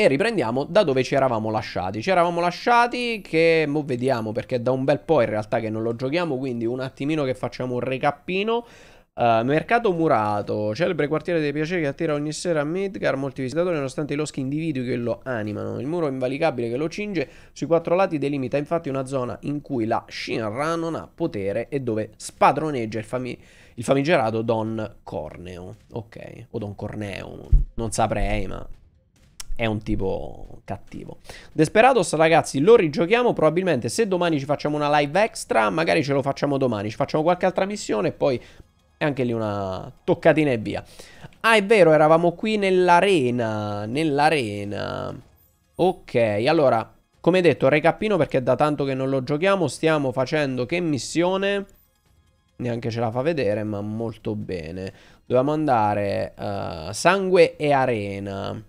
e riprendiamo da dove ci eravamo lasciati. Ci eravamo lasciati che mo vediamo perché è da un bel po' in realtà che non lo giochiamo, quindi un attimino che facciamo un recappino. Uh, mercato murato, celebre quartiere dei piaceri che attira ogni sera a Midgar molti visitatori nonostante i loschi individui che lo animano. Il muro invalicabile che lo cinge sui quattro lati delimita infatti una zona in cui la Shinra non ha potere e dove spadroneggia il, fami il famigerato Don Corneo. Ok, o Don Corneo, non saprei ma è un tipo cattivo. Desperados, ragazzi, lo rigiochiamo. Probabilmente se domani ci facciamo una live extra, magari ce lo facciamo domani. Ci facciamo qualche altra missione e poi è anche lì una toccatina e via. Ah, è vero, eravamo qui nell'arena. Nell'arena. Ok, allora, come detto, recappino perché da tanto che non lo giochiamo. Stiamo facendo che missione? Neanche ce la fa vedere, ma molto bene. Dovevamo andare uh, sangue e arena.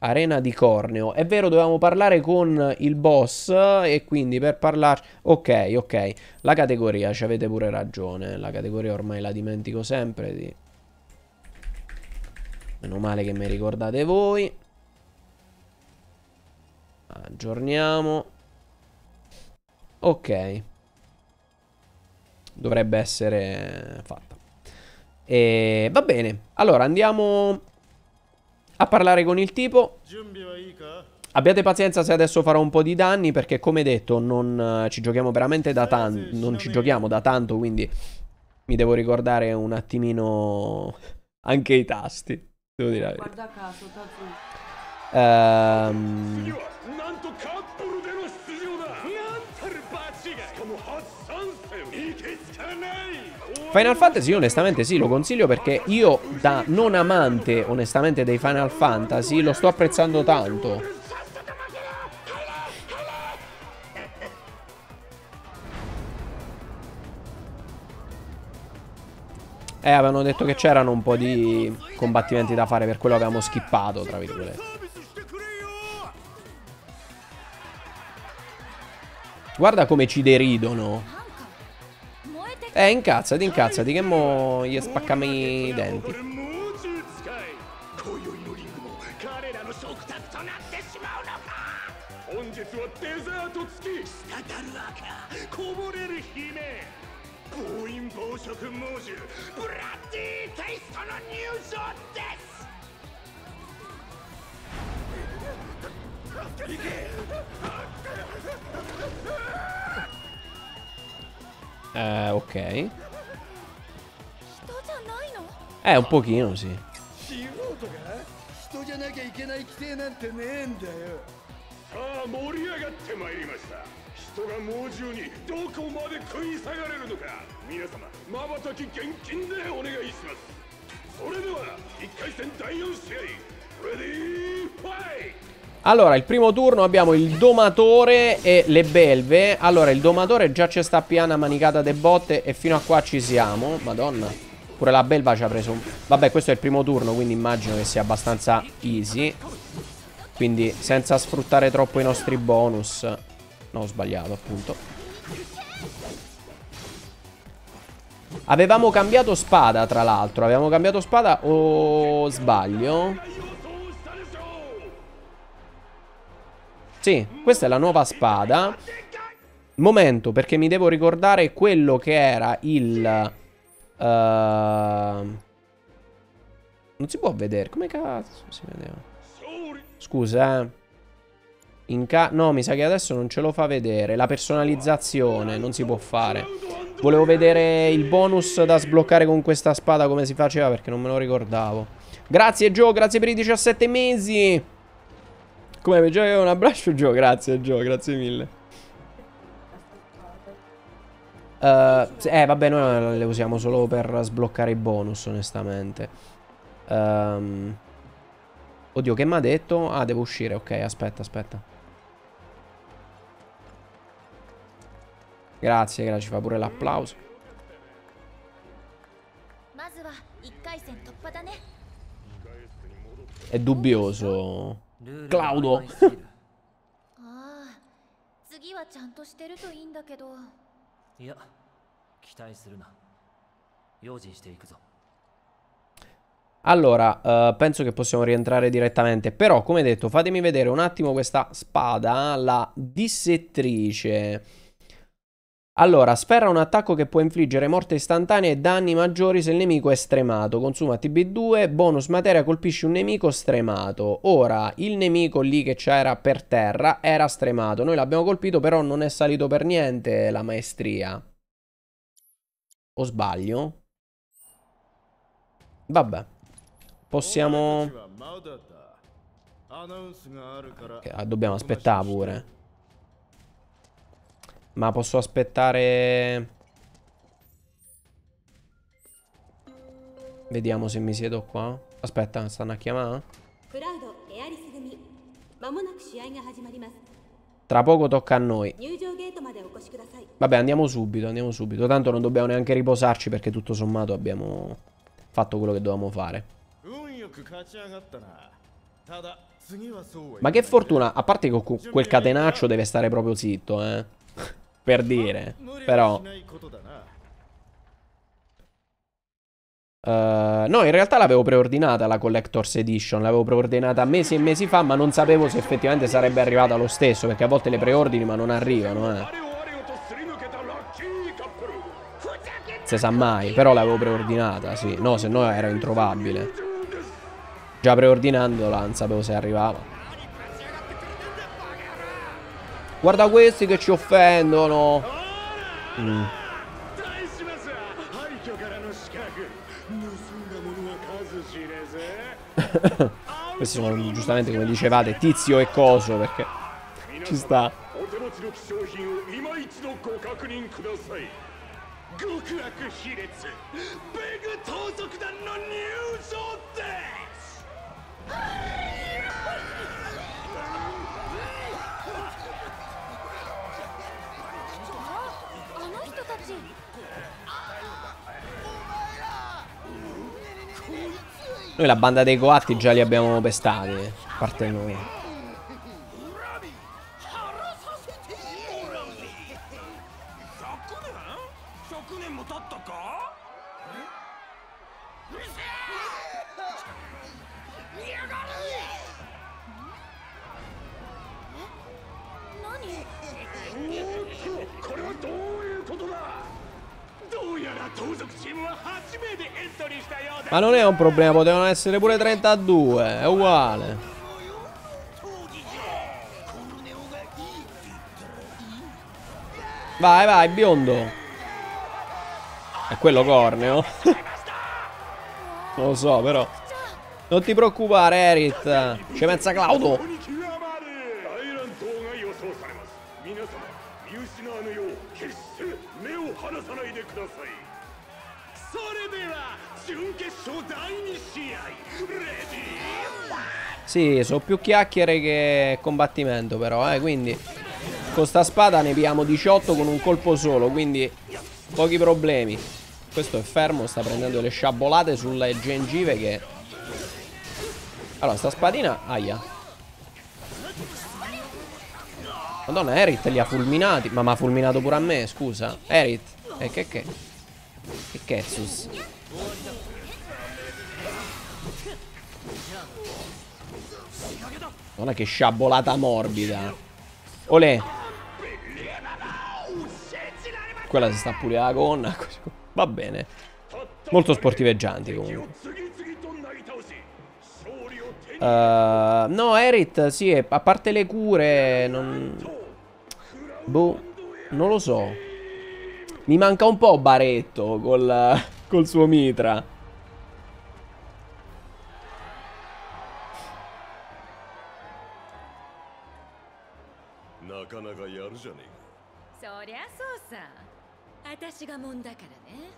Arena di Corneo. È vero, dovevamo parlare con il boss e quindi per parlare... Ok, ok. La categoria, ci avete pure ragione. La categoria ormai la dimentico sempre. Di... Meno male che mi ricordate voi. Aggiorniamo. Ok. Dovrebbe essere fatta. E va bene. Allora andiamo a parlare con il tipo. Abbiate pazienza se adesso farò un po' di danni perché come detto non uh, ci giochiamo veramente da tanto, non ci giochiamo da tanto quindi mi devo ricordare un attimino anche i tasti. Devo dire. Guarda caso, Ehm... Final Fantasy onestamente sì, lo consiglio perché io da non amante onestamente dei Final Fantasy lo sto apprezzando tanto. Eh, avevano detto che c'erano un po' di combattimenti da fare, per quello avevamo skippato, tra virgolette. Guarda come ci deridono. Eh, incazzati, incazzati, che mo gli spacciamo i denti. Eh, ok. Eh, un pochino, sì. それでは1回戦第4試合レディーファイ Allora, il primo turno abbiamo il domatore e le belve. Allora, il domatore già ci sta piana manicata de botte e fino a qua ci siamo. Madonna. Pure la belva ci ha preso un... Vabbè, questo è il primo turno, quindi immagino che sia abbastanza easy. Quindi senza sfruttare troppo i nostri bonus. No, ho sbagliato, appunto. Avevamo cambiato spada, tra l'altro. Avevamo cambiato spada o sbaglio? Sì, questa è la nuova spada. Momento, perché mi devo ricordare quello che era il... Uh... Non si può vedere. Come cazzo si vedeva? Scusa, eh. No, mi sa che adesso non ce lo fa vedere. La personalizzazione non si può fare. Volevo vedere il bonus da sbloccare con questa spada come si faceva perché non me lo ricordavo. Grazie Joe, grazie per i 17 mesi. Come mi giochi un abbraccio Gio? Grazie Gio, grazie mille. Uh, eh vabbè noi le usiamo solo per sbloccare i bonus onestamente. Um, oddio che mi ha detto? Ah devo uscire, ok aspetta aspetta. Grazie, grazie, ci fa pure l'applauso. È dubbioso. Claudio ああ次はちゃんとしてるといいんだけどいや期待するな用心していくぞ Allora, uh, penso che possiamo rientrare direttamente. Però, come detto, fatemi vedere un attimo questa spada, la dissettrice. Allora, sferra un attacco che può infliggere morte istantanea e danni maggiori se il nemico è stremato. Consuma TB2, bonus materia, colpisci un nemico stremato. Ora, il nemico lì che c'era per terra era stremato. Noi l'abbiamo colpito, però non è salito per niente la maestria. O sbaglio? Vabbè. Possiamo... Okay, dobbiamo aspettare pure. Ma posso aspettare... Vediamo se mi siedo qua. Aspetta, stanno a chiamare? Tra poco tocca a noi. Vabbè, andiamo subito, andiamo subito. Tanto non dobbiamo neanche riposarci perché tutto sommato abbiamo fatto quello che dovevamo fare. Ma che fortuna, a parte che quel catenaccio deve stare proprio zitto, eh. Per dire. Però... Uh, no, in realtà l'avevo preordinata la Collector's Edition, l'avevo preordinata mesi e mesi fa, ma non sapevo se effettivamente sarebbe arrivata lo stesso, perché a volte le preordini ma non arrivano, eh. Se sa mai, però l'avevo preordinata, sì. No, se no era introvabile. Già preordinandola, non sapevo se arrivava. Guarda questi che ci offendono. Mm. Questi sono giustamente come dicevate Tizio e Coso perché ci sta Noi la banda dei coatti già li abbiamo pestati A parte noi Ma non è un problema, potevano essere pure 32, è uguale. Vai, vai, biondo. È quello corneo. non lo so, però. Non ti preoccupare, Erit. C'è mezza Claudio. Sì, sono più chiacchiere che combattimento però, eh, quindi con sta spada ne piamo 18 con un colpo solo, quindi pochi problemi. Questo è fermo, sta prendendo le sciabolate sulle gengive che... Allora, sta spadina... Aia. Madonna, Erit li ha fulminati. Ma mi ha fulminato pure a me, scusa. Erit. E eh, che che? Che cazzus? Guarda che sciabolata morbida. Olè. Quella si sta pure la gonna. Va bene. Molto sportiveggianti comunque. Uh, no, Erit, sì, a parte le cure, non... Boh, non lo so. Mi manca un po' Baretto col, col suo mitra. かなかやるじゃねえか。そりゃそうさ。私がもんだからね。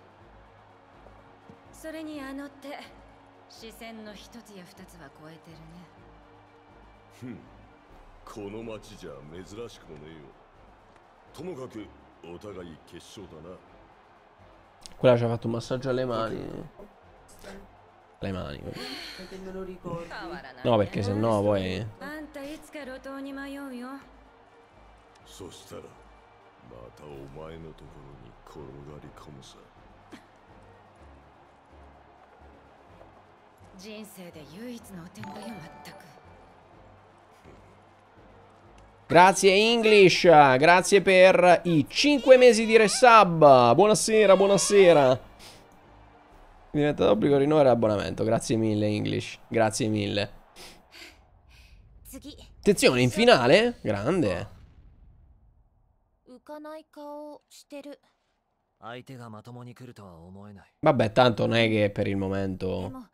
それにあの手視線の一つや二つは超えてるね。ふん。この町じゃ珍しくもねえよ。ともかくお互い決勝だな。Quella ci ha fatto un massaggio alle mani. Le mani. No, perché se no poi... そしたらまたお前のところに転がり込むさ 人生で唯一の汚点だよまったく Grazie English, grazie per i 5 mesi di resub. Buonasera, buonasera. Diventa d'obbligo rinnovare l'abbonamento. Grazie mille English, grazie mille. 次 Attenzione, in finale? Grande. 浮かない顔してる相手がまともに来るとは思えない Vabbè, tanto non è che per il で momento... も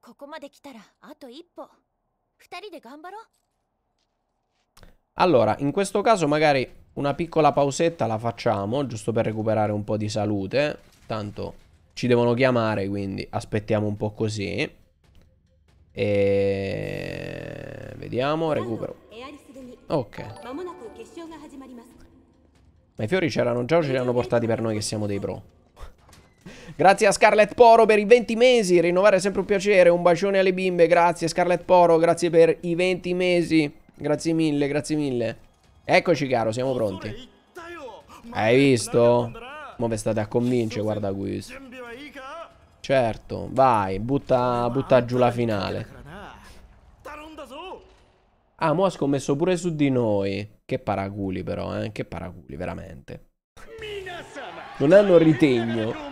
ここまで来たらあと一歩二人で頑張ろう Allora, in questo caso magari una piccola pausetta la facciamo, giusto per recuperare un po' di salute. Tanto ci devono chiamare, quindi aspettiamo un po' così. E... Vediamo, recupero. エアリス組 Ok. Ma i fiori c'erano già o ce li hanno portati per noi che siamo dei pro? Grazie a Scarlett Poro per i 20 mesi. Rinnovare è sempre un piacere. Un bacione alle bimbe. Grazie Scarlett Poro. Grazie per i 20 mesi. Grazie mille, grazie mille. Eccoci caro, siamo pronti. Hai visto? Mo' vi state a convincere, guarda questo. Certo, vai, butta, butta giù la finale. Ah, mo' ha scommesso pure su di noi. Che paraculi però, eh. Che paraculi, veramente. Non hanno ritegno.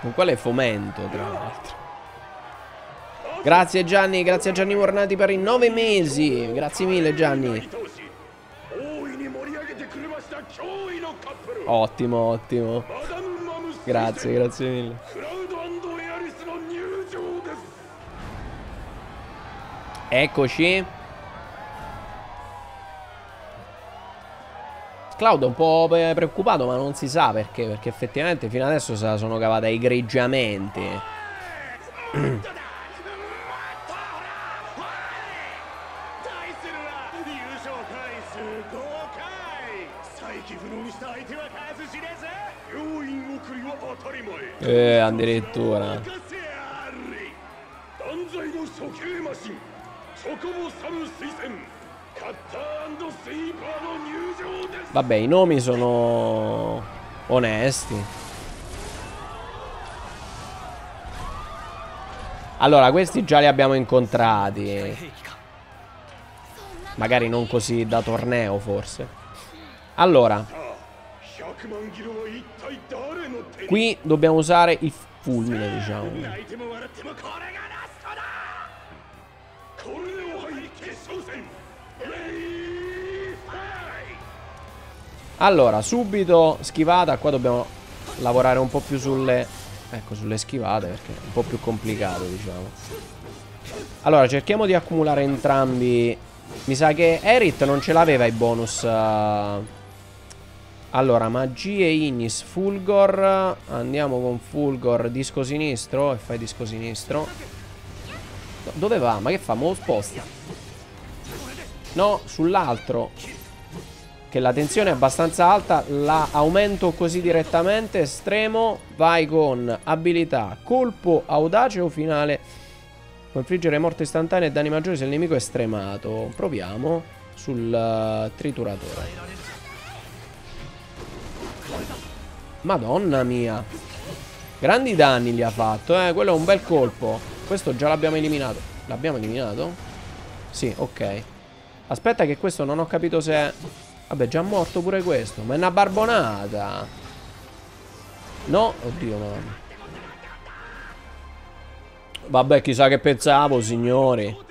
Con quale fomento, tra l'altro. Grazie Gianni, grazie a Gianni Mornati per i nove mesi. Grazie mille Gianni. Ottimo, ottimo. Grazie, grazie mille. Eccoci. Cloud è un po' preoccupato ma non si sa perché, perché effettivamente fino adesso se la sono cavata egregiamente. Eh, eh addirittura. Vabbè, i nomi sono onesti. Allora, questi già li abbiamo incontrati. Magari non così da torneo, forse. Allora. Qui dobbiamo usare il fulmine, diciamo. Allora, subito schivata. Qua dobbiamo lavorare un po' più sulle... Ecco, sulle schivate, perché è un po' più complicato, diciamo. Allora, cerchiamo di accumulare entrambi... Mi sa che Erit non ce l'aveva i bonus... eh. Allora, magie, Ignis, Fulgor. Andiamo con Fulgor, disco sinistro. E fai disco sinistro. Do- Dove va? Ma che fa? Mo sposta. No, sull'altro. Che la tensione è abbastanza alta. La aumento così direttamente. Estremo. Vai con abilità. Colpo audace o finale. Può infliggere morte istantanea e danni maggiori se il nemico è stremato. Proviamo. Sul eh, trituratore. Madonna mia. Grandi danni gli ha fatto, eh. Quello è un bel colpo. Questo già l'abbiamo eliminato. L'abbiamo eliminato? Sì, ok. Aspetta che questo non ho capito se è... Vabbè, già morto pure questo. Ma è una barbonata. No? Oddio, no. Vabbè, chissà che pensavo, signori.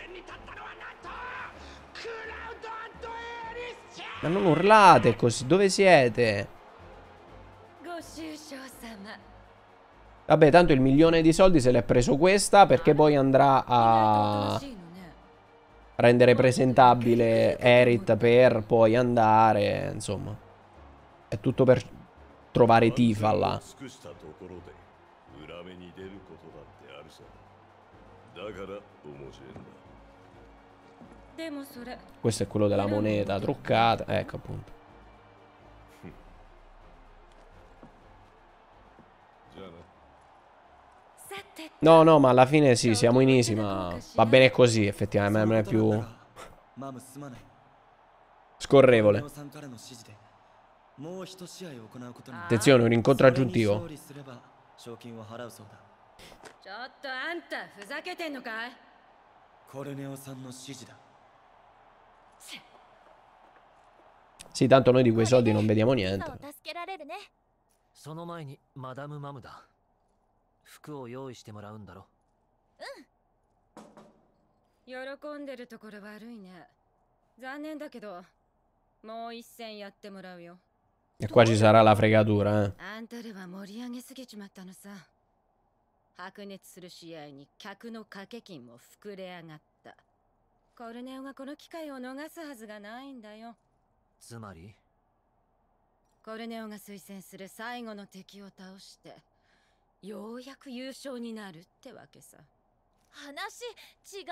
Ma non urlate così, dove siete? Vabbè, tanto il milione di soldi se l'è preso questa perché poi andrà a rendere presentabile Erit per poi andare, insomma. È tutto per trovare Tifa là. 尽くしたところで裏目に出ることだってあるさだから面白いんだ でもそれ Questo è quello della moneta truccata. Ecco appunto. No, no, ma alla fine sì, siamo in easy, ma va bene così, effettivamente, non è più マムすまない scorrevole. さんからの指示でもう一試合行うことに Attenzione, un incontro それに aggiuntivo. 勝利すれば賞金を払うそうだちょっとあんたふざけてんのかいコルネオさんの指示だ Sì, tanto noi di quei soldi non vediamo ミサ niente. を助けられるねその前にマダム・マムだ 服を用意してもらうんだろ喜んでるところ悪いね。残念だけどもう一戦やってもらうよ。E qua ci sarà la fregatura, eh? あんたでは盛り上げすぎちまったのさ。白熱する試合に客の掛け金も膨れ上がった。コルネオがこの機会を逃すはずがないんだよ。つまり？コルネオが推薦する最後の敵を倒してようやく優勝になるってわけさ。話違う。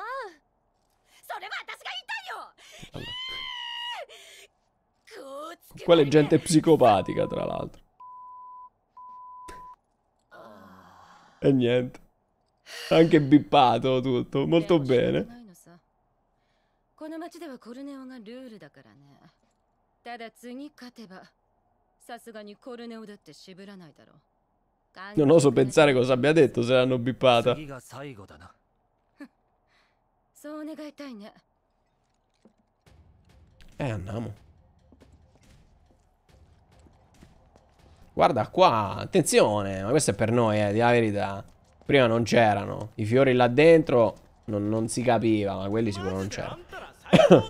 それは私が言いたいよ。Quella è gente psicopatica, tra l'altro. E niente. Anche bippato tutto, molto bene. この町ではコルネオがルールだからねただ次勝てばさすがにコルネオだって渋らないだろう Non oso pensare cosa abbia detto se l'hanno bippata. Eh, andiamo. Guarda qua, attenzione, ma questo è per noi, eh, di la verità. Prima non c'erano. I fiori là dentro non, non si capiva, ma quelli sicuro non c'erano.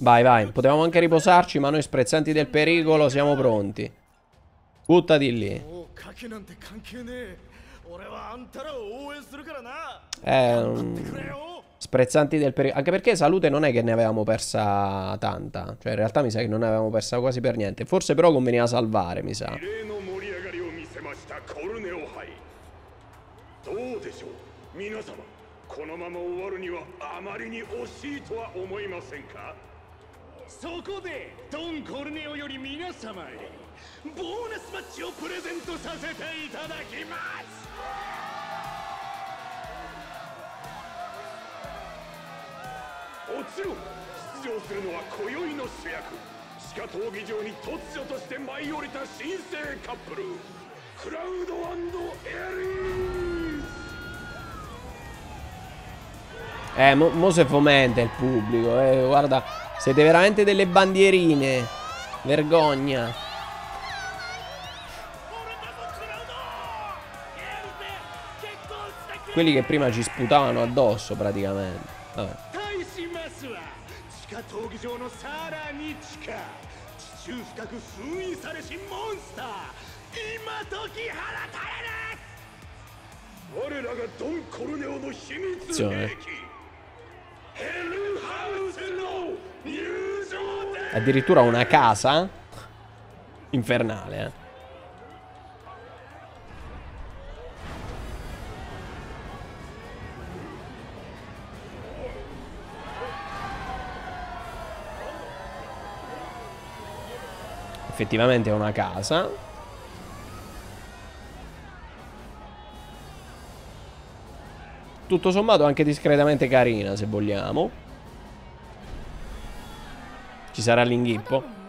vai, vai, potevamo anche riposarci, ma noi sprezzanti del pericolo siamo pronti. Butta lì. Eh, um, sprezzanti del pericolo. Anche perché salute non è che ne avevamo persa tanta. Cioè, in realtà mi sa che non ne avevamo persa quasi per niente. Forse però conveniva salvare, mi sa. 異例の盛り上がりを見せましたコルネオ杯どうでしょう皆様このまま終わるにはあまりに惜しいとは思いませんかそこでドン・コルネオより皆様へボーナスマッチをプレゼントさせていただきますもちろん出場するのは今宵の主役地下闘技場に突如として舞い降りた新生カップルクラウドエリース Eh, mo, mo se fomenta il pubblico. Eh, guarda, siete veramente delle bandierine. Vergogna. Quelli che prima ci sputavano addosso praticamente. Vabbè. Attenzione. Addirittura una casa infernale, eh. effettivamente è una casa. Tutto sommato anche discretamente carina, se vogliamo. Ci sarà l'inghippo.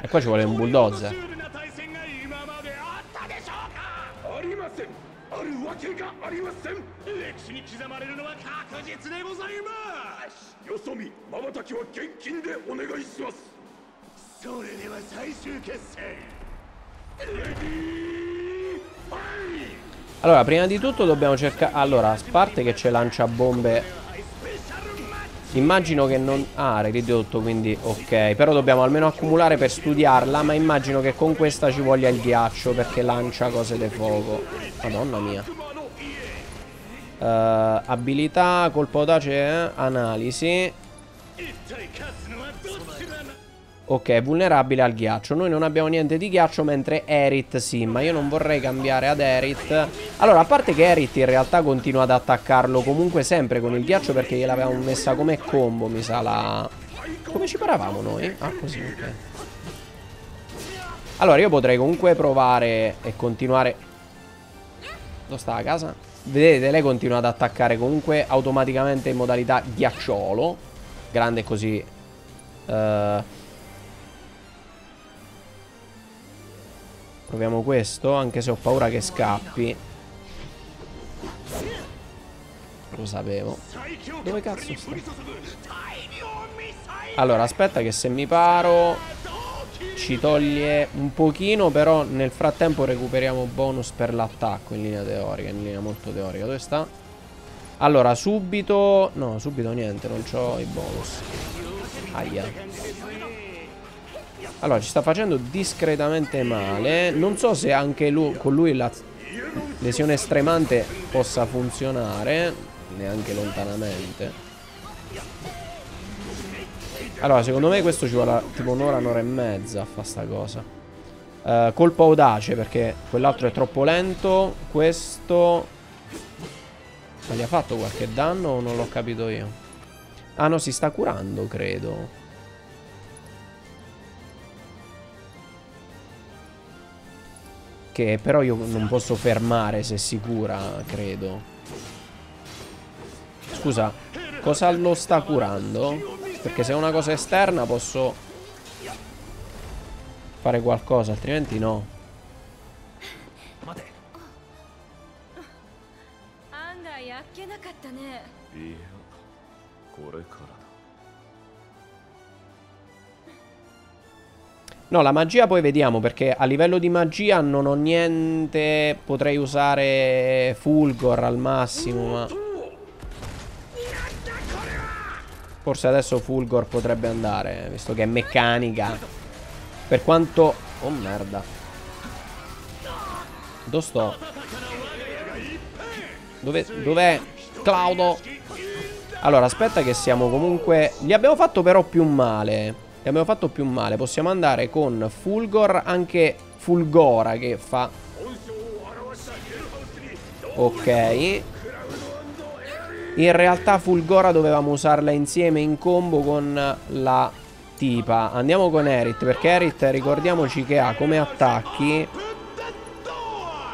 E qua ci vuole un bulldozer. あるわけがありません歴史に刻まれるのは確実でございますよそ見瞬きは現金でお願いしますそれでは最終決戦 Allora, prima di tutto dobbiamo cercare... Allora, a parte che c'è lancia bombe... Immagino che non... Ah, ridotto, quindi ok. Però dobbiamo almeno accumulare per studiarla, ma immagino che con questa ci voglia il ghiaccio, perché lancia cose di fuoco. Madonna mia. Uh, abilità, colpo d'ace, eh? analisi. Ok, vulnerabile al ghiaccio. Noi non abbiamo niente di ghiaccio, mentre Erit sì, ma io non vorrei cambiare ad Erit. Allora, a parte che Erit in realtà continua ad attaccarlo comunque sempre con il ghiaccio perché gliel'avevamo messa come combo, mi sa la... Come ci paravamo noi? Ah, così, ok. Allora, io potrei comunque provare e continuare... Dove sta la casa? Vedete, lei continua ad attaccare comunque automaticamente in modalità ghiacciolo. Grande così... Uh, Proviamo questo, anche se ho paura che scappi. Lo sapevo. Dove cazzo sta? Allora, aspetta che se mi paro ci toglie un pochino, però nel frattempo recuperiamo bonus per l'attacco in linea teorica, in linea molto teorica. Dove sta? Allora, subito... No, subito niente, non ho i bonus. Aia. Allora, ci sta facendo discretamente male. Non so se anche lui, con lui la lesione stremante possa funzionare. Neanche lontanamente. Allora, secondo me questo ci vuole tipo un'ora, un'ora e mezza a fare sta cosa. Uh, colpo audace perché quell'altro è troppo lento. Questo... Ma gli ha fatto qualche danno o non l'ho capito io? Ah no, si sta curando, credo. Che però io non posso fermare se si cura, credo. Scusa, cosa lo sta curando? Perché se è una cosa esterna posso fare qualcosa, altrimenti no. No, la magia poi vediamo perché a livello di magia non ho niente. Potrei usare Fulgor al massimo, ma... Forse adesso Fulgor potrebbe andare, visto che è meccanica. Per quanto... Oh merda. Dove sto? Dove... Dov'è? Claudo! Allora, aspetta che siamo comunque... Gli abbiamo fatto però più male. E abbiamo fatto più male. Possiamo andare con Fulgor, anche Fulgora che fa... Ok. In realtà Fulgora dovevamo usarla insieme in combo con la tipa. Andiamo con Erit, perché Erit ricordiamoci che ha come attacchi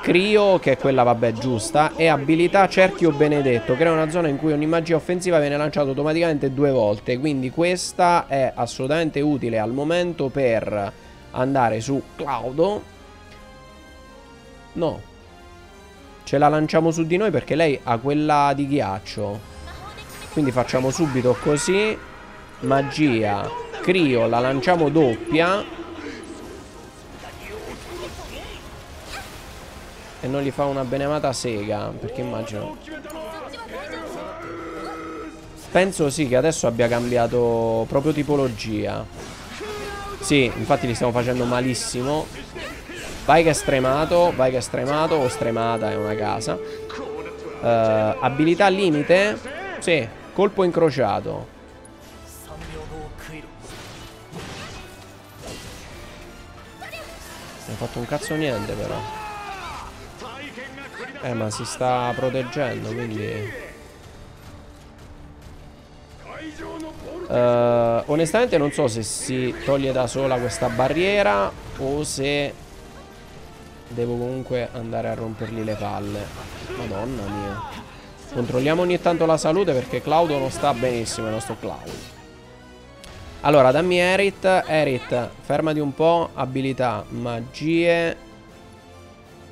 Crio, che è quella vabbè giusta, e abilità Cerchio Benedetto. Crea una zona in cui ogni magia offensiva viene lanciata automaticamente due volte. Quindi questa è assolutamente utile al momento per andare su Claudo. No. Ce la lanciamo su di noi perché lei ha quella di ghiaccio. Quindi facciamo subito così. Magia. Crio, la lanciamo doppia. E non gli fa una benemata sega Perché immagino Penso sì che adesso abbia cambiato Proprio tipologia Sì infatti li stiamo facendo malissimo Vai che è stremato Vai che è stremato O stremata è una casa. Uh, Abilità limite? Sì Colpo incrociato. Non ho fatto un cazzo niente però. Eh ma si sta proteggendo quindi. Uh, Onestamente non so se si toglie da sola questa barriera O se Devo comunque andare a rompergli le palle Madonna mia Controlliamo ogni tanto la salute perché Claudio non sta benissimo il nostro Claudio allora, dammi Erit. Erit, fermati un po'. Abilità, magie.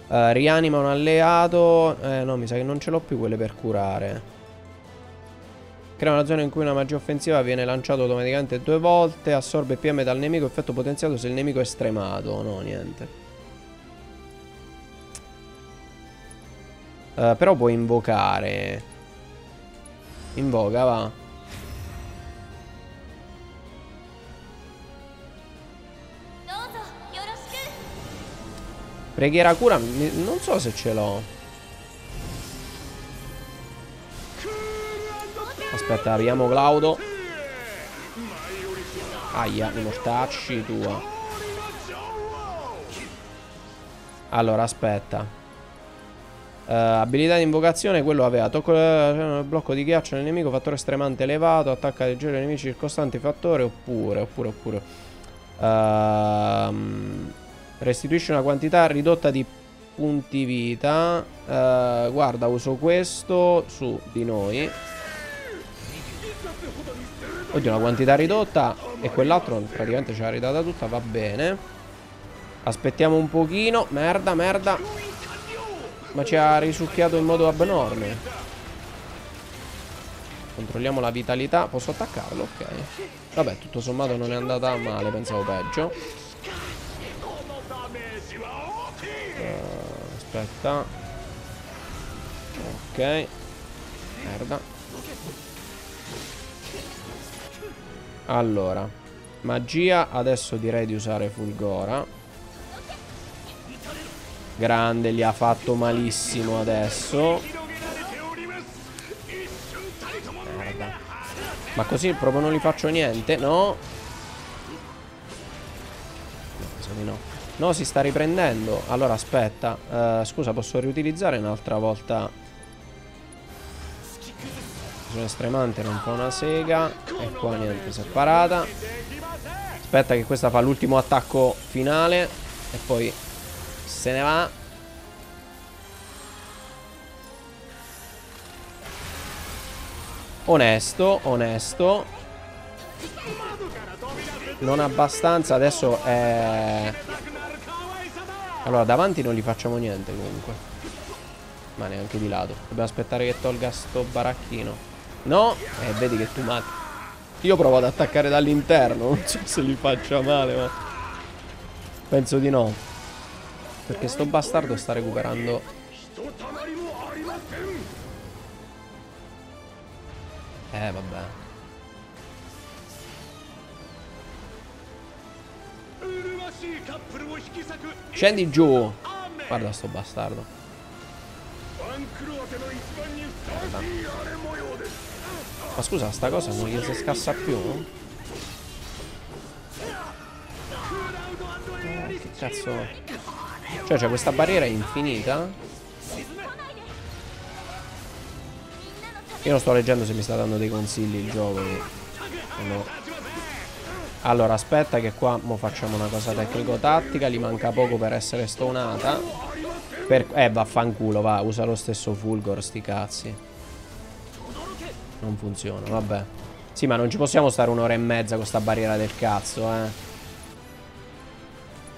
Uh, rianima un alleato. Eh, no, mi sa che non ce l'ho più quelle per curare. Crea una zona in cui una magia offensiva viene lanciata automaticamente due volte. Assorbe PM dal nemico. Effetto potenziato se il nemico è stremato. No, niente. Uh, però puoi invocare. Invoca, va. Preghiera cura, non so se ce l'ho. Aspetta, abbiamo Claudo. Aia, i mortacci tua. Allora, aspetta. Uh, abilità di invocazione, quello aveva tocco uh, blocco di ghiaccio nel nemico, fattore estremamente elevato, attacca leggero ai nemici circostanti, fattore oppure, oppure, oppure. Uh, restituisce una quantità ridotta di punti vita. Uh, guarda, uso questo su di noi. Oddio, una quantità ridotta e quell'altro praticamente ce l'ha ridata tutta, va bene. Aspettiamo un pochino. Merda, merda. Ma ci ha risucchiato in modo abnorme. Controlliamo la vitalità. Posso attaccarlo? Ok. Vabbè, tutto sommato non è andata male, pensavo peggio. Uh, aspetta. Ok. Merda. Allora. Magia, adesso direi di usare Fulgora. Grande, li ha fatto malissimo adesso. Merda. Ma così proprio non li faccio niente, no? No, no. Si sta riprendendo. Allora, aspetta. Uh, scusa, posso riutilizzare un'altra volta sono estremante, non fa una sega. E qua niente, si è parata. Aspetta che questa fa l'ultimo attacco finale. E poi se ne va. Onesto, onesto. Non abbastanza, adesso è... Allora, davanti non gli facciamo niente comunque. Ma neanche di lato. Dobbiamo aspettare che tolga sto baracchino. No, eh, vedi che tu mati. Io provo ad attaccare dall'interno. Non so se gli faccia male, ma. Penso di no. Perché sto bastardo sta recuperando. Eh, vabbè. Scendi giù. Guarda sto bastardo. Ma scusa, sta cosa non gli si scassa più? Eh, che cazzo... Cioè, c'è questa barriera infinita? Io non sto leggendo se mi sta dando dei consigli il gioco. No. Allora, aspetta che qua mo facciamo una cosa tecnico-tattica. Gli manca poco per essere stonata. Per... Eh, vaffanculo, va. Usa lo stesso Fulgor, sti cazzi. Non funziona, vabbè. Sì, ma non ci possiamo stare un'ora e mezza con sta barriera del cazzo, eh.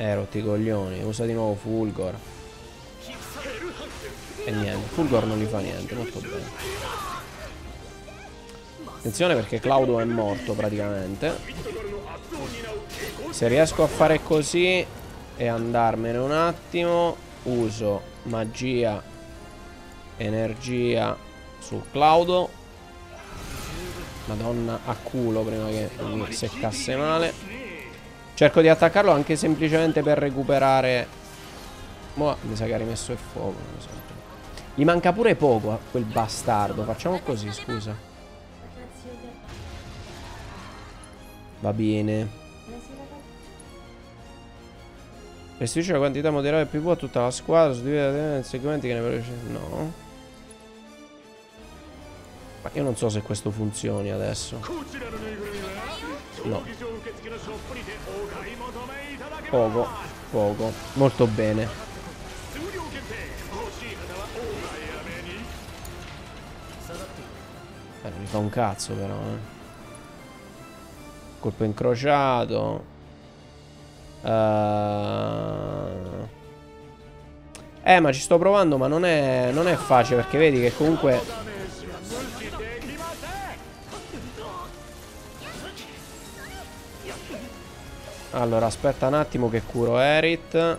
Eh, rotti coglioni. Usa di nuovo Fulgor. E niente, Fulgor non gli fa niente, molto bene. Attenzione perché Claudio è morto praticamente. Se riesco a fare così e andarmene un attimo, uso magia, energia su Claudio. Madonna a culo prima che mi seccasse male Cerco di attaccarlo anche semplicemente per recuperare. Mo mi sa che ha rimesso il fuoco Gli manca pure poco a quel bastardo. Facciamo così scusa. Va bene. Restituisce la quantità moderata più a tutta la squadra Suddivide segmenti che ne veloce No. Ma io non so se questo funzioni adesso. No. Poco, poco. Molto bene. Eh, non mi fa un cazzo però, eh. Colpo incrociato. Uh... Eh, ma ci sto provando, ma non è, non è facile perché vedi che comunque Allora, aspetta un attimo che curo Erit.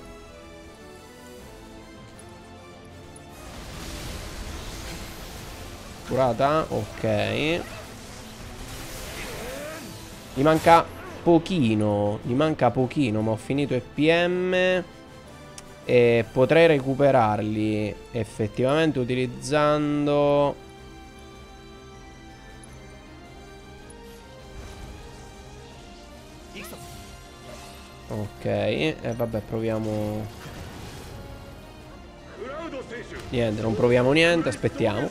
Curata? Ok. Gli manca pochino. Gli manca pochino, ma ho finito EPM. E potrei recuperarli effettivamente utilizzando... Ok, e eh, vabbè proviamo. Niente, non proviamo niente, aspettiamo.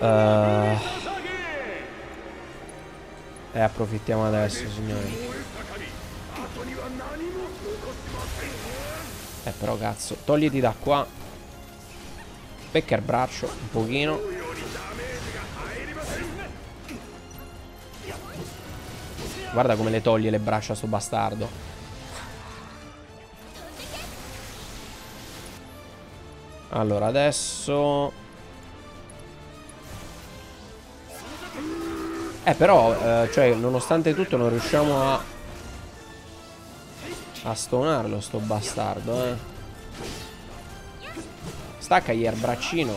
Uh... E approfittiamo adesso signori. Eh però cazzo Togliti da qua. Becca il braccio, un pochino. Guarda come le toglie le braccia sto bastardo. Allora, adesso... Eh, però, eh, cioè, nonostante tutto non riusciamo a... A stonarlo, sto bastardo, eh. Staccagli il braccino.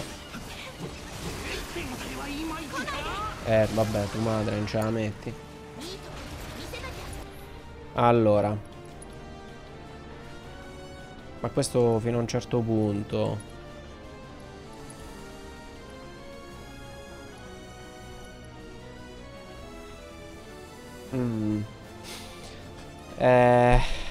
Eh, vabbè, tu madre, non ce la metti. Allora. Ma questo fino a un certo punto. Mm. Eh...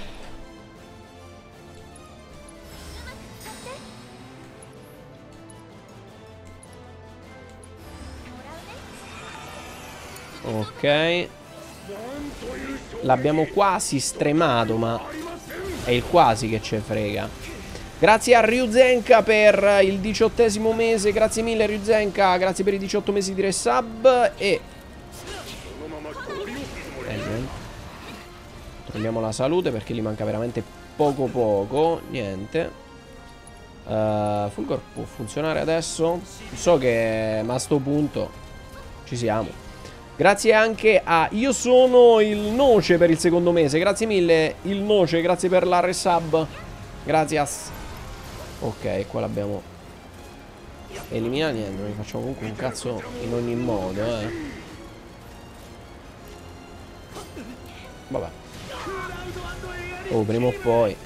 L'abbiamo quasi stremato, ma è il quasi che ce frega. Grazie a Ryuzenka per il diciottesimo mese. Grazie mille Ryuzenka. Grazie per i 18 mesi di resub. E... Eh. Troviamo la salute perché gli manca veramente poco poco. Niente. Uh, Fulgor può funzionare adesso. So che ma a sto punto ci siamo. Grazie anche a Io sono il Noce per il secondo mese. Grazie mille, il Noce. Grazie per la resub. Gracias. Ok, qua l'abbiamo eliminato. Niente, noi facciamo comunque un cazzo in ogni modo, eh. Vabbè. Oh, prima o poi.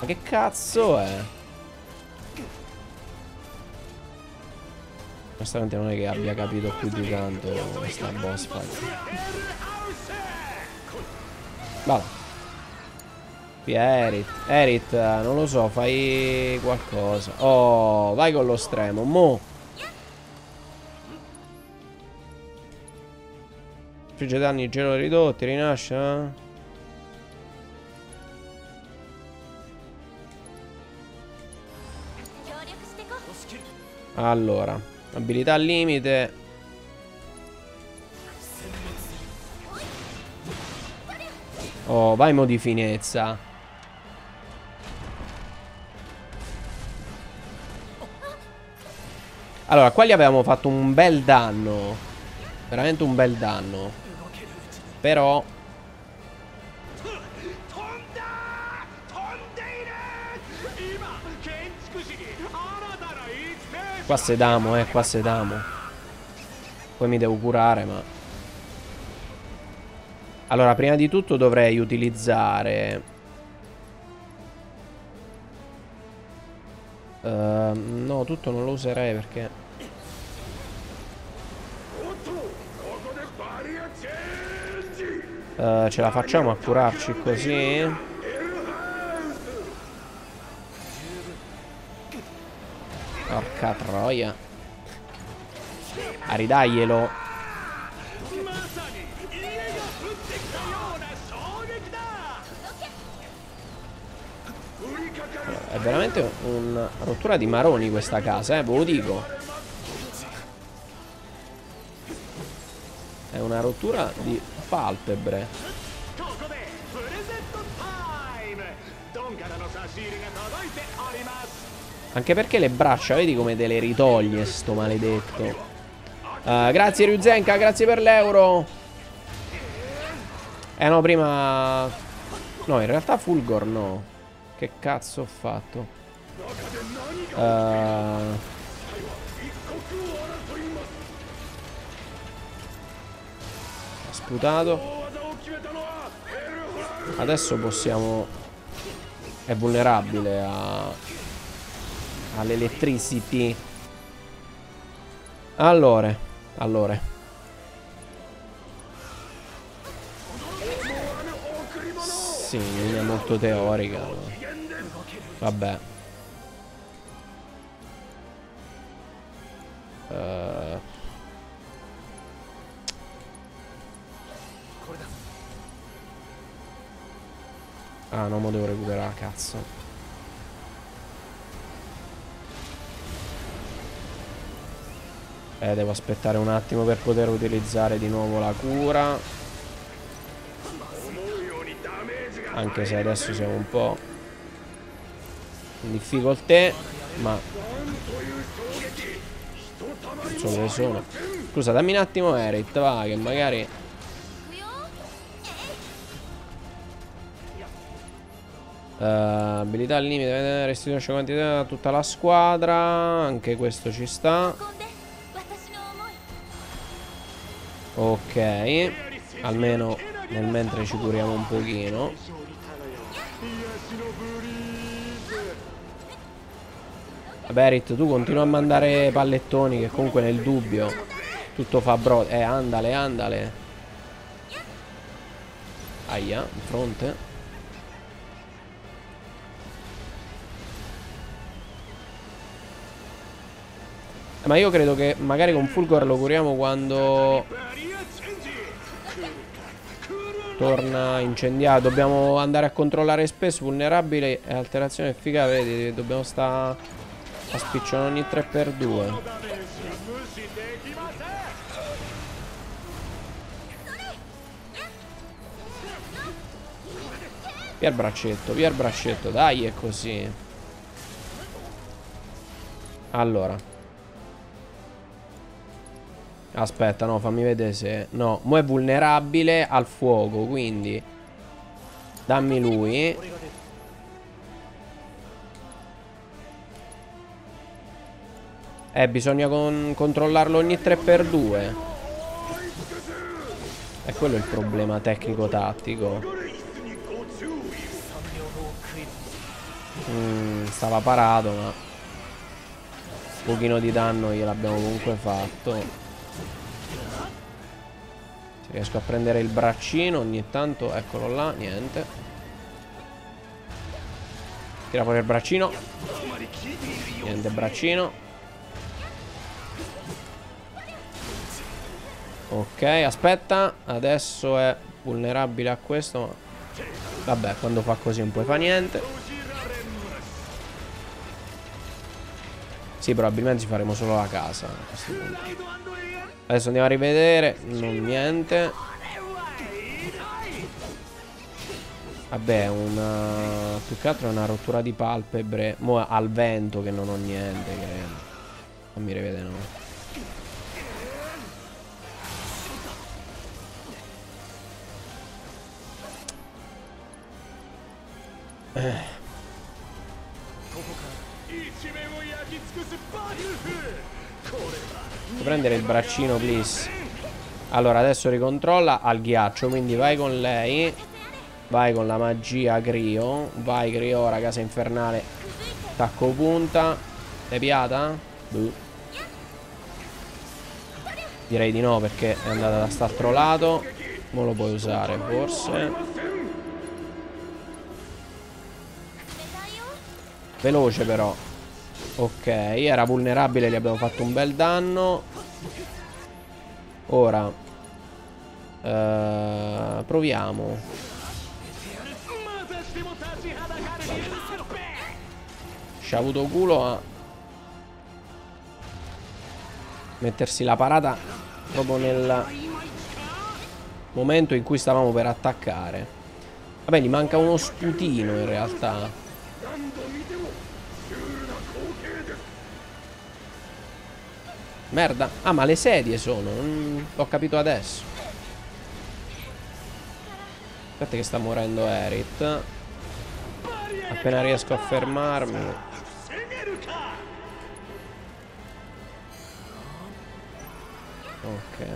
Ma che cazzo è? Onestamente non è che abbia capito più di tanto questa boss fight. Vabbè. Qui è Erit. Erit, non lo so, fai qualcosa. Oh, vai con lo stremo. Mo. Frigge danni, gelo ridotti, rinasce. Eh? Allora, abilità al limite. Oh, vai mo di finezza. Allora, qua gli avevamo fatto un bel danno. Veramente un bel danno. Però... Qua sedamo, eh, qua sedamo. Poi mi devo curare, ma... Allora, prima di tutto dovrei utilizzare... Uh, no, tutto non lo userei perché... Uh, ce la facciamo a curarci così? Porca troia. Aridaglielo. È veramente una rottura di maroni questa casa, eh, ve lo dico. È una rottura di palpebre. Anche perché le braccia, vedi come te le ritoglie sto maledetto. Uh, grazie Ryuzenka, grazie per l'euro. Eh no, prima... No, in realtà Fulgor no. Che cazzo ho fatto? Uh... Sputato. Adesso possiamo... È vulnerabile a... all'electricity. Allora, allora. Sì, è molto teorica. Vabbè. Uh... Ah no, mo devo recuperare, cazzo. Eh, devo aspettare un attimo per poter utilizzare di nuovo la cura. Anche se adesso siamo un po' in difficoltà, ma... Non so dove sono. Scusa, dammi un attimo Erit, va, che magari... Uh, abilità al limite, restituisce quantità a tutta la squadra. Anche questo ci sta. Ok. Almeno nel mentre ci curiamo un pochino. Berit, tu continua a mandare pallettoni che comunque nel dubbio tutto fa bro. Eh, andale, andale. Aia, in fronte. Ma io credo che magari con Fulgor lo curiamo quando torna incendiato. Dobbiamo andare a controllare spesso vulnerabile e alterazione efficace. Vedi, dobbiamo stare a spiccione ogni 3x2. Via il braccetto, via il braccetto, dai, è così. Allora. Aspetta, no, fammi vedere se... No, mo è vulnerabile al fuoco, quindi... Dammi lui. Eh, bisogna con controllarlo ogni 3x2. E quello è il problema tecnico-tattico. Mm, stava parato, ma... Un pochino di danno gliel'abbiamo comunque fatto. Riesco a prendere il braccino ogni tanto Eccolo là, niente. Tira fuori il braccino. Niente braccino. Ok, aspetta Adesso è vulnerabile a questo. Vabbè, quando fa così non puoi fare niente. Sì, probabilmente ci faremo solo la casa a Adesso andiamo a rivedere. Non niente. Vabbè una Più che altro è una rottura di palpebre. Mo al vento che non ho niente credo. Fammi rivedere no. Eh prendere il braccino, please. Allora, adesso ricontrolla al ghiaccio. Quindi vai con lei. Vai con la magia Grio. Vai, Grio, ragazza infernale. Tacco punta. È piata? Buh. Direi di no perché è andata da st'altro lato. Non lo puoi usare, forse. Veloce però. Ok, era vulnerabile, gli abbiamo fatto un bel danno. Ora uh, Proviamo. Ci ha avuto culo a Mettersi la parata Proprio nel Momento in cui stavamo per attaccare. Vabbè gli manca uno sputino in realtà Merda. Ah, ma le sedie sono. Mm, L'ho capito adesso. Aspetta che sta morendo Erit. Appena riesco a fermarmi. Ok.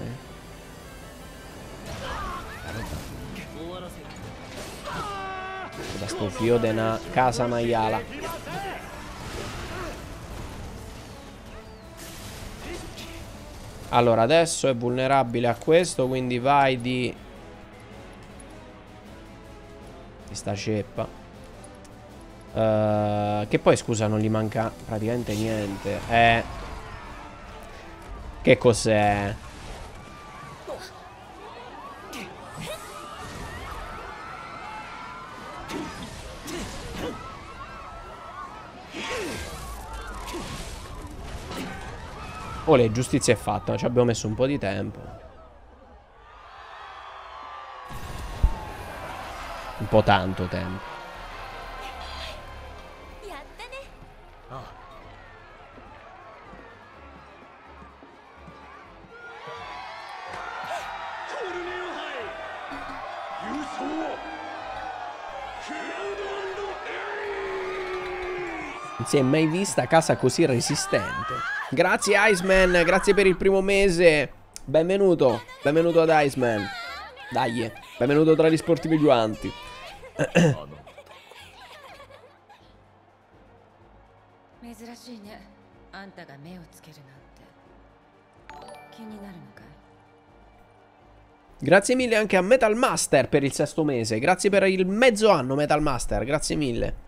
Da sto fio di una casa maiala. Allora, adesso è vulnerabile a questo, quindi vai di... Di sta ceppa. Uh, che poi, scusa, non gli manca praticamente niente. Eh... Che cos'è? Ole, giustizia è fatta, ci abbiamo messo un po' di tempo. Un po' tanto tempo. Non si è mai vista casa così resistente. Grazie Iceman, grazie per il primo mese. Benvenuto, benvenuto ad Iceman. Dai, eh. benvenuto tra gli sportivi giganti. Grazie mille anche a Metal Master per il sesto mese. Grazie per il mezzo anno, Metal Master. Grazie mille.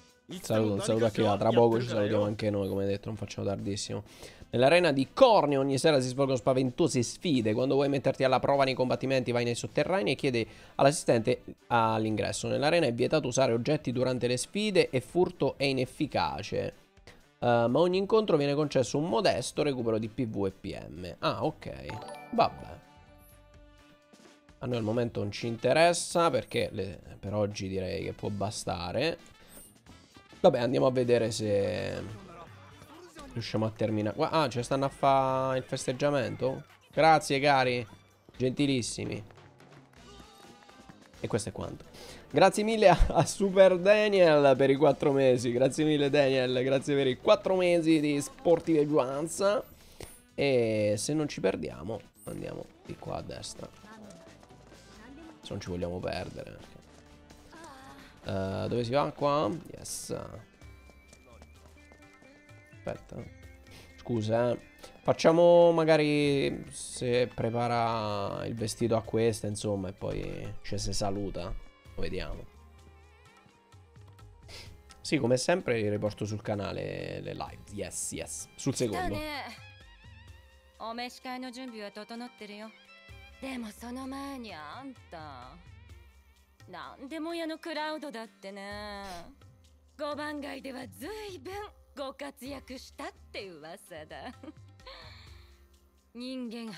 Il saluto, un saluto a chi va. tra poco ci salutiamo anche noi, come detto, non facciamo tardissimo. Nell'arena di Corne ogni sera si svolgono spaventose sfide. Quando vuoi metterti alla prova nei combattimenti vai nei sotterranei e chiedi all'assistente all'ingresso. Nell'arena è vietato usare oggetti durante le sfide e furto è inefficace. Uh, ma ogni incontro viene concesso un modesto recupero di PV e PM. Ah, ok. Vabbè. A noi al momento non ci interessa perché le... per oggi direi che può bastare. Vabbè, andiamo a vedere se riusciamo a terminare. Ah, ci stanno a fare il festeggiamento? Grazie, cari. Gentilissimi. E questo è quanto. Grazie mille a, Super Daniel per i quattro mesi. Grazie mille, Daniel. Grazie per i quattro mesi di sportiveggioanza. E se non ci perdiamo, andiamo di qua a destra. Se non ci vogliamo perdere. perché- Eh, dove si va? Qua? Yes. Aspetta. Scusa, eh. Facciamo magari se prepara il vestito a questa, insomma, e poi ci si saluta. Lo vediamo. Sì, come sempre riporto sul canale le live. Yes, yes. Sul 来た secondo. ねお召し替えの準備は整ってるよでもその前にあんた なんでも屋のクラウドだってね。五番街ではずいぶんご活躍したって噂だ。人間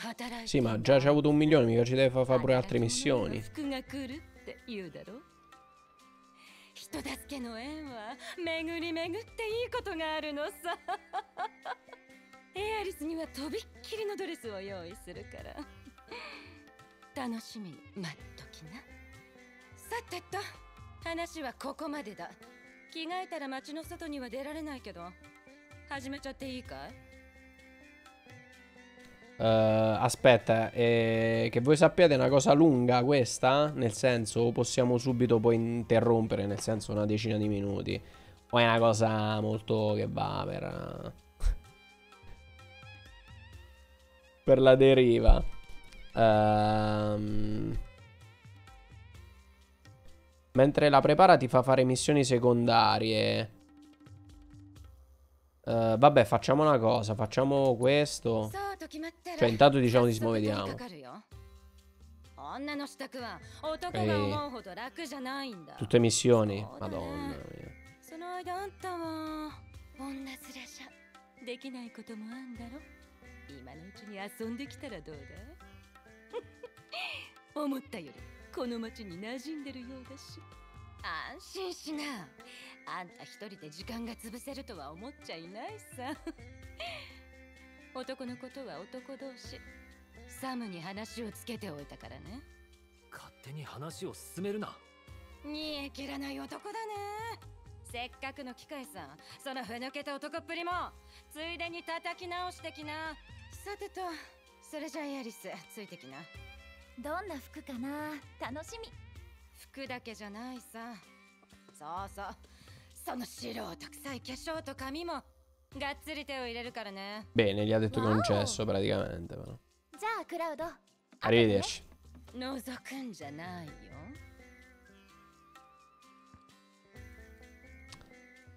ma già c'ha avuto un milione, mica ci deve fa- fare pure altre missioni. 服が来るって言うだろ人助けの縁は巡り巡っていいことがあるのさエアリスにはとびっきりのドレスを用意するから楽しみに待っときなさてと話はここまでだ着替えたら街の外には出られないけど始めちゃっていいかい Eh, aspetta, eh, che voi sappiate è una cosa lunga questa? Nel senso, o possiamo subito poi interrompere, nel senso una decina di minuti? O è una cosa molto che va per... per la deriva? Ehm... Mentre la prepara ti fa fare missioni secondarie. Uh, vabbè, facciamo una cosa. Facciamo questo. Cioè, intanto diciamo di smovediamo. Ehi. Tutte missioni. Madonna mia. この町に馴染んでるようだし。安心しな。あんた一人で時間が潰せるとは思っちゃいないさ。男のことは男同士。サムに話をつけておいたからね。勝手に話を進めるな。煮え切らない男だね。せっかくの機会さ。そのふぬけた男っぷりも。ついでに叩き直してきな。さてと。それじゃあエアリスついてきなどんな服かな楽しみ服だけじゃないさそうそうその素人臭い化粧と髪もがっつり手を入れるからね Bene, gli ha detto che non c'è Wow. esso praticamente. Però. じゃあクラウド Arrivederci. 覗くんじゃないよ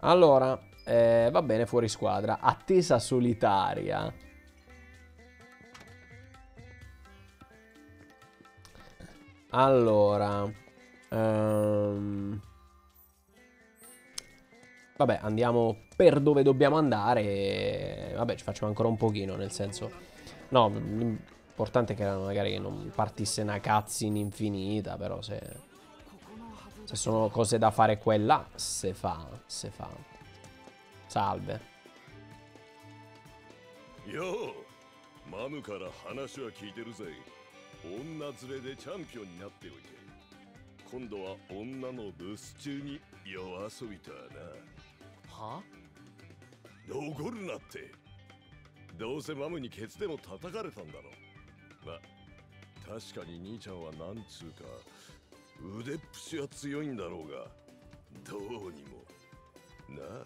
Allora, eh, va bene, fuori squadra. Attesa solitaria. Allora, ehm, vabbè, andiamo per dove dobbiamo andare. e- Vabbè, ci facciamo ancora un pochino, nel senso, no, l'importante è che magari che non partisse una cutscene infinita, però se, se sono cose da fare qua e là, se fa, se fa. Salve. ようマムから話は聞いてるぜ 女連れでチャンピオンになっておいて今度は女の留守中に夜遊びとはは？な残るなって。どうせマムにケツでも叩かれたんだろま確かに兄ちゃんはなんつうか腕っぷしは強いんだろうがどうにも。なあ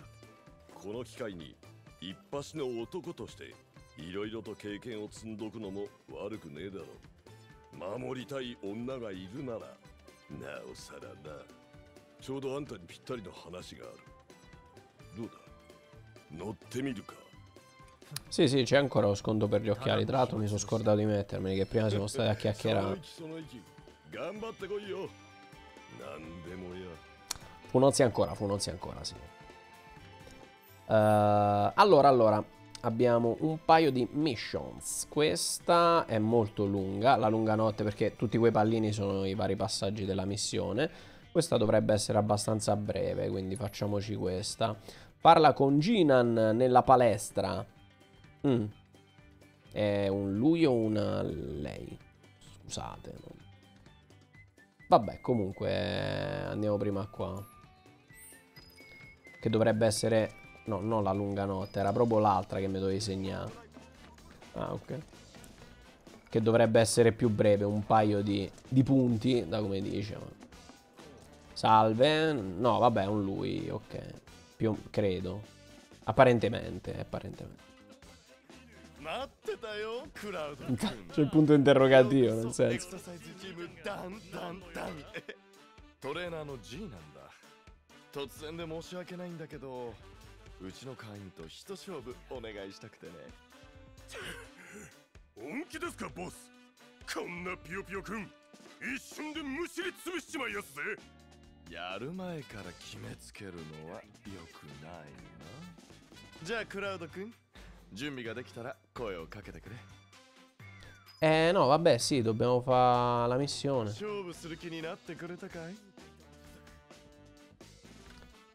この機会に一発の男としていろいろと経験を積んどくのも悪くねえだろう守りたい女がいるならなおさらなちょうどあんたにぴったりの話があるどうだ乗ってみるか Sì, sì, c'è ancora lo sconto per gli occhiali. Tra l'altro mi sono scordato di mettermeli, che prima siamo stati a その chiacchierare. 息その息頑張ってこいよなんでもや Funozzi ancora, Funozzi ancora, sì. Eh, allora, allora, abbiamo un paio di missions. Questa è molto lunga, la lunga notte perché tutti quei pallini sono i vari passaggi della missione. Questa dovrebbe essere abbastanza breve, quindi facciamoci questa. Parla con Ginan nella palestra. Mm. È un lui o una lei? Scusate. Vabbè, comunque andiamo prima qua. Che dovrebbe essere... No, non la lunga notte, era proprio l'altra che mi dovevi segnare. Ah, ok. Che dovrebbe essere più breve, un paio di, di punti, da come dice. Salve. No, vabbè, è un lui, ok. Più, credo. Apparentemente, apparentemente. C'è il punto interrogativo, nel senso. うちの会員と一勝負お願いしたくてね。本気ですかボス。こんなピヨピヨくん。一瞬でむしりつぶしちまいやすぜ。やる前から決めつけるのは良くないな。じゃあクラウドくん準備ができたら声をかけてくれ。Eh no, vabbè, sì, dobbiamo fare la missione.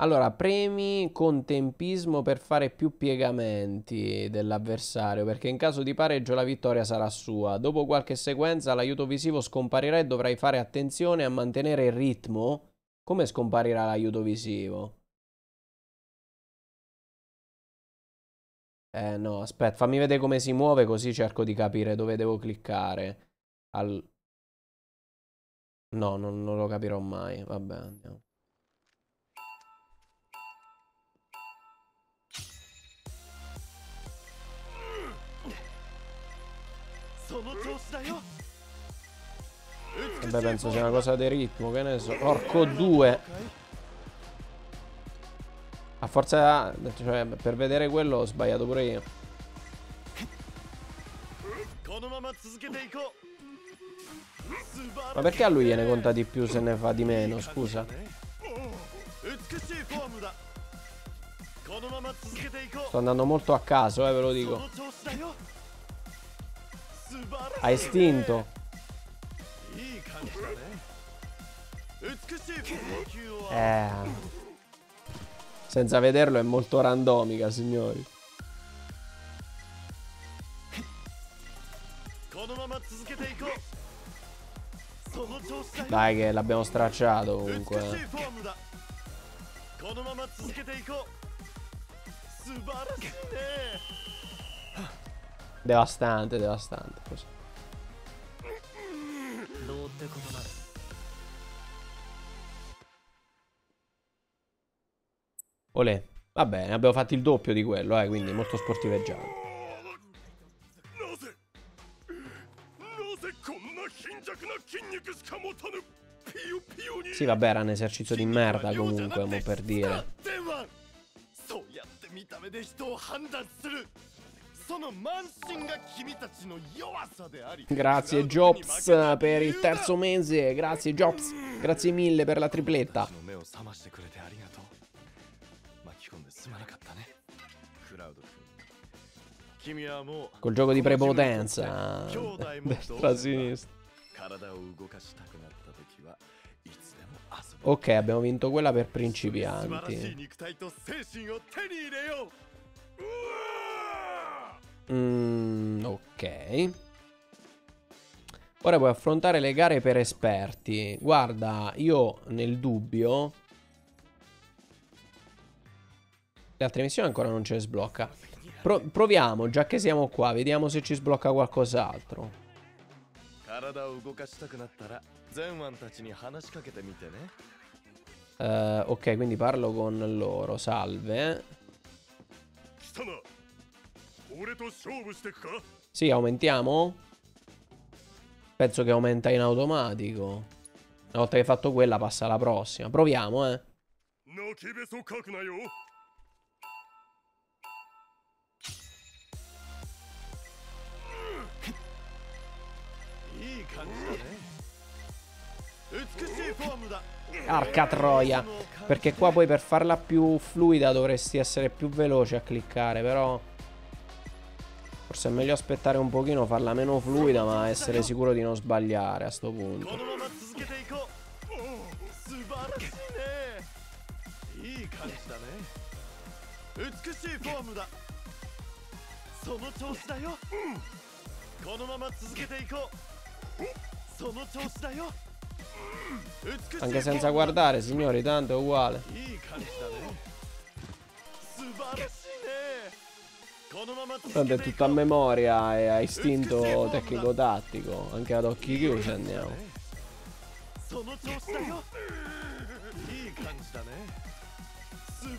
Allora, premi con tempismo per fare più piegamenti dell'avversario, perché in caso di pareggio la vittoria sarà sua. Dopo qualche sequenza l'aiuto visivo scomparirà e dovrai fare attenzione a mantenere il ritmo. Come scomparirà l'aiuto visivo? Eh no, aspetta, fammi vedere come si muove così cerco di capire dove devo cliccare. Al... No, non, non lo capirò mai. Vabbè, andiamo. Beh, penso sia una cosa di ritmo, che ne so. Orco 2. A forza... Cioè, per vedere quello ho sbagliato pure io. Ma perché a lui gliene conta di più se ne fa di meno, scusa? Sto andando molto a caso, eh, ve lo dico ha estinto. Eh. Senza vederlo è molto randomica, signori. Dai che l'abbiamo stracciato comunque. Eh. Devastante, devastante così. Olè. Va bene, abbiamo fatto il doppio di quello, eh, quindi molto sportiveggiante. Sì, vabbè, era un esercizio di merda comunque, mo per dire. Grazie Jobs per il terzo mese, grazie Jobs, grazie mille per la tripletta. Col gioco di prepotenza. Ah, destra sinistra. Ok, abbiamo vinto quella per principianti. Mm, ok. Ora puoi affrontare le gare per esperti. Guarda, io nel dubbio... Le altre missioni ancora non ce le sblocca. Pro proviamo, già che siamo qua, vediamo se ci sblocca qualcos'altro. Uh, ok, quindi parlo con loro. Salve. Sì, aumentiamo? Penso che aumenta in automatico. Una volta che hai fatto quella passa alla prossima. Proviamo, eh. Arca troia Perché qua poi per farla più fluida dovresti essere più veloce a cliccare Però Forse è meglio aspettare un pochino, farla meno fluida, ma essere sicuro di non sbagliare a sto punto. Anche senza guardare, signori, tanto è uguale. Vabbè, tutto a memoria e a istinto tecnico-tattico. Anche ad occhi chiusi andiamo.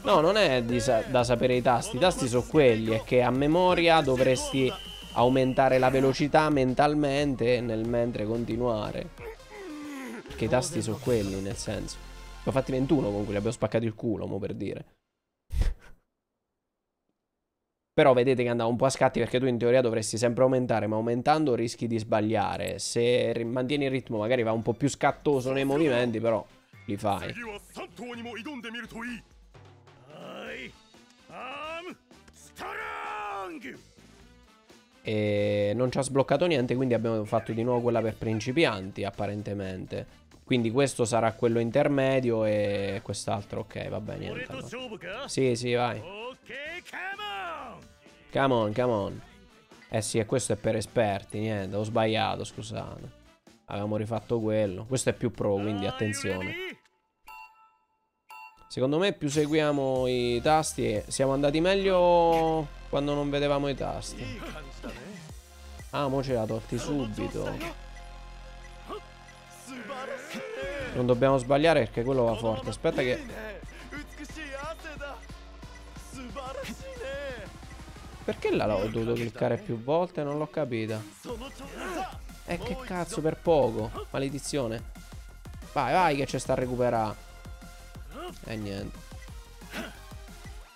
No, non è sa da sapere i tasti. I tasti sono quelli. È che a memoria dovresti aumentare la velocità mentalmente nel mentre continuare. Perché i tasti sono quelli, nel senso. Ne ho fatti 21 con cui li abbiamo spaccato il culo, mo per dire. Però vedete che andava un po' a scatti perché tu in teoria dovresti sempre aumentare, ma aumentando rischi di sbagliare. Se mantieni il ritmo magari va un po' più scattoso nei movimenti, però li fai. E non ci ha sbloccato niente, quindi abbiamo fatto di nuovo quella per principianti, apparentemente. Quindi questo sarà quello intermedio e quest'altro, ok, va bene, niente. Allora. Sì, sì, vai. Ok, come on! Come on, come on. Eh sì, e questo è per esperti, niente, ho sbagliato, scusate. Avevamo rifatto quello. Questo è più pro, quindi attenzione. Secondo me più seguiamo i tasti siamo andati meglio quando non vedevamo i tasti. Ah, mo ce l'ha tolti subito. Non dobbiamo sbagliare perché quello va forte. Aspetta che Perché là l'ho dovuto cliccare più volte? Non l'ho capita. E eh, che cazzo, per poco. Maledizione. Vai, vai che c'è sta a recuperare. E eh, niente.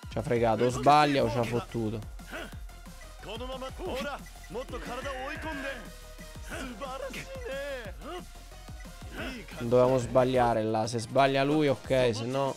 Ci ha fregato, o sbaglia o ci ha fottuto. Non dovevamo sbagliare là. Se sbaglia lui, ok, se no...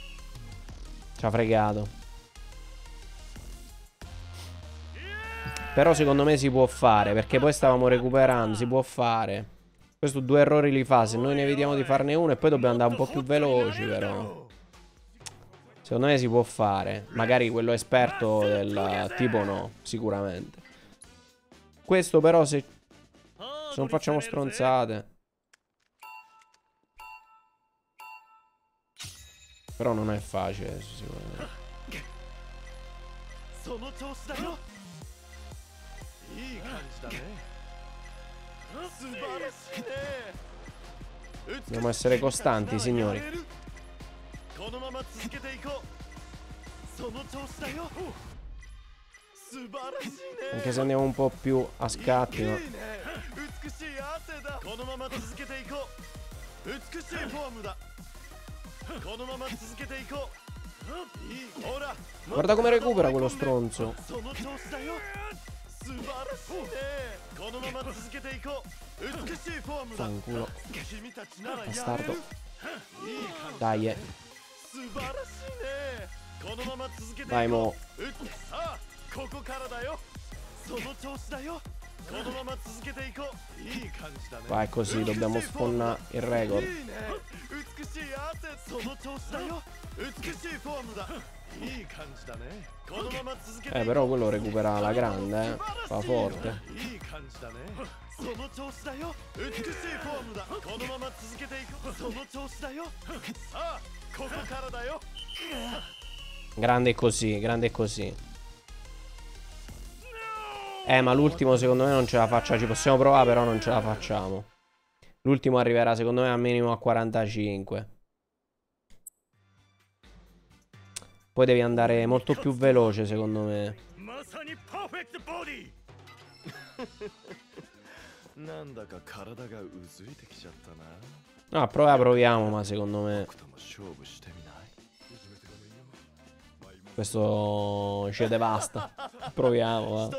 Ci ha fregato. Però secondo me si può fare. Perché poi stavamo recuperando. Si può fare. Questo due errori li fa. Se noi ne evitiamo di farne uno. E poi dobbiamo andare un po' più veloci, però. Secondo me si può fare. Magari quello esperto del tipo no. Sicuramente. Questo però se. Se non facciamo stronzate. Però non è facile Sono sicuramente. Dobbiamo essere costanti, signori. Anche se andiamo un po' più a scatti, ma... No? Guarda come recupera quello stronzo. その調子だよ素晴らしいねこのまま続けていこう美しいフォームだ Fanculo. 君たちならやれる Bastardo. いい感じ Dai, eh. 素晴らしいねこのまま続けていこう Dai, mo. うっさあここからだよその調子だよ Vai così, dobbiamo spawnare il record. Eh però quello recupera la grande, eh. Fa forte. Grande così, grande così. Eh, ma l'ultimo secondo me non ce la facciamo. Ci possiamo provare, però non ce la facciamo. L'ultimo arriverà secondo me al minimo a 45. Poi devi andare molto più veloce, secondo me. No, prova proviamo, ma secondo me... Questo ci devasta. Proviamo. Va.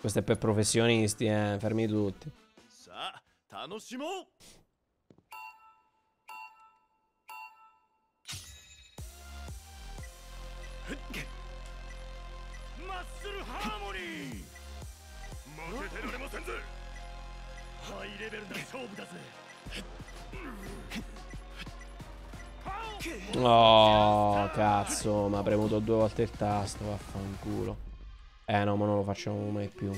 Questo è per professionisti, eh. Fermi tutti. Oh, cazzo, ma ha premuto due volte il tasto, vaffanculo. Eh no, ma non lo facciamo mai più.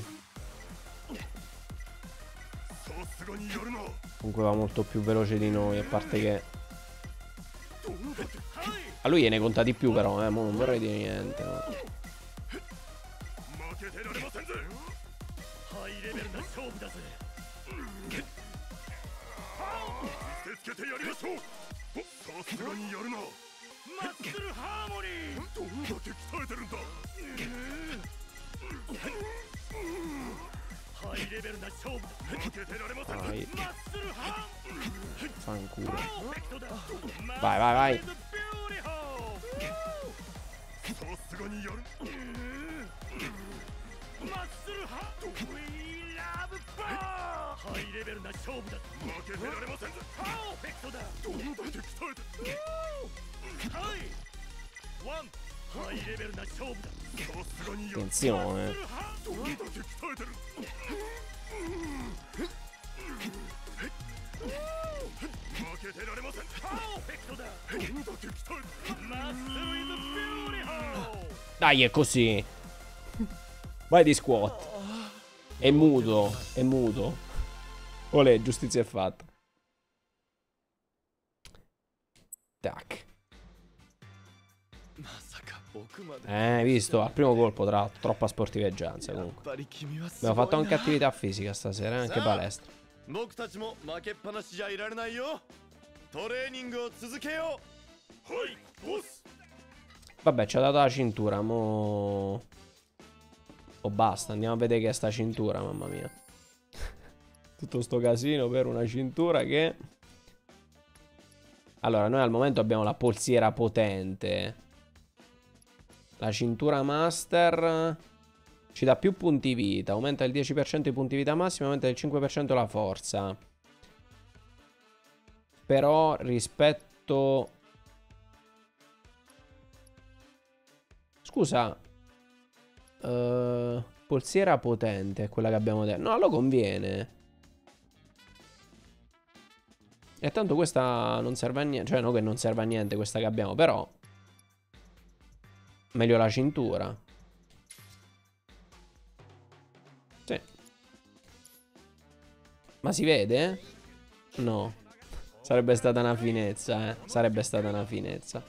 Comunque va molto più veloce di noi, a parte che... A lui gliene conta di più però, eh, mo non vorrei dire niente. Ma... No. さすがにやるなマッスルハーモニー。どんだけ鍛えてるんだハイレベルな勝負だ負けてられませんマッスルハ fanculo. ーパー。フェクトだ Vai, vai, vai. さすがにやる。マッスルハートウィーラブバーハイレベルな勝負だ負けてられませんぜパーフェクトだどんだけ鍛えてはいワンハイレベルな勝負ださすがにやる Attenzione. どんだけ鍛えてる負けてられませんパーフェクトだどんだけ鍛えてるマッスルイズビューティフル Dai, è così. Vai di squat. È muto, è muto. Olè, giustizia è fatta. Tac. Eh, hai visto? Al primo colpo, tra l'altro, troppa sportiveggianza comunque. Abbiamo fatto anche attività fisica stasera, eh, anche palestra. 僕たちも負けっぱなしじゃいられないよトレーニングを続けようはいボス Vabbè, ci ha dato la cintura, mo... Oh, basta, andiamo a vedere che è sta cintura, mamma mia. Tutto sto casino per una cintura che... Allora, noi al momento abbiamo la polsiera potente. La cintura master ci dà più punti vita, aumenta il 10% i punti vita massimi, aumenta il 5% la forza. Però rispetto... Scusa. Uh, polsiera potente è quella che abbiamo detto. No, lo conviene. E tanto questa non serve a niente. Cioè, no che non serve a niente questa che abbiamo, però... Meglio la cintura. Sì. Ma si vede? No. Sarebbe stata una finezza, eh. Sarebbe stata una finezza.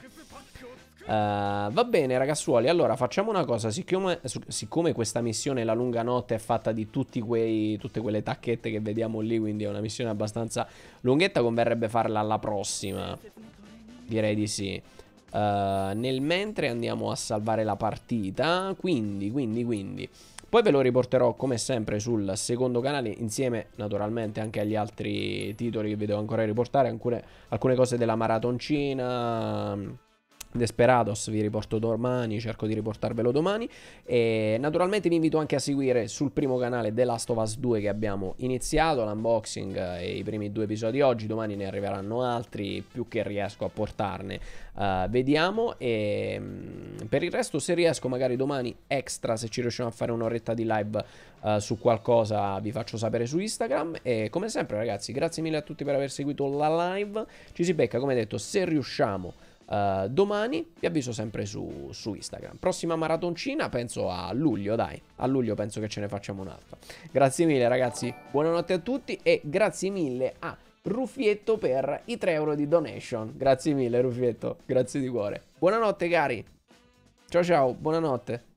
Uh, va bene ragazzuoli, allora facciamo una cosa, siccome, siccome, questa missione La lunga notte è fatta di quei, tutte quelle tacchette che vediamo lì, quindi è una missione abbastanza lunghetta, converrebbe farla alla prossima, direi di sì. Uh, nel mentre andiamo a salvare la partita, quindi, quindi, quindi... Poi ve lo riporterò come sempre sul secondo canale insieme naturalmente anche agli altri titoli che vi devo ancora riportare, alcune, alcune cose della maratoncina Desperados vi riporto domani, cerco di riportarvelo domani. E naturalmente vi invito anche a seguire sul primo canale The Last of Us 2 che abbiamo iniziato, l'unboxing e i primi due episodi oggi, domani ne arriveranno altri più che riesco a portarne, uh, vediamo. E um, per il resto se riesco magari domani extra se ci riusciamo a fare un'oretta di live uh, su qualcosa vi faccio sapere su Instagram. E come sempre ragazzi grazie mille a tutti per aver seguito la live, ci si becca come detto se riusciamo Uh, domani vi avviso sempre su, su, Instagram. Prossima maratoncina penso a luglio, dai. A luglio penso che ce ne facciamo un'altra. Grazie mille ragazzi, buonanotte a tutti e grazie mille a Ruffietto per i 3 euro di donation. Grazie mille Ruffietto, grazie di cuore. Buonanotte cari. Ciao ciao, buonanotte.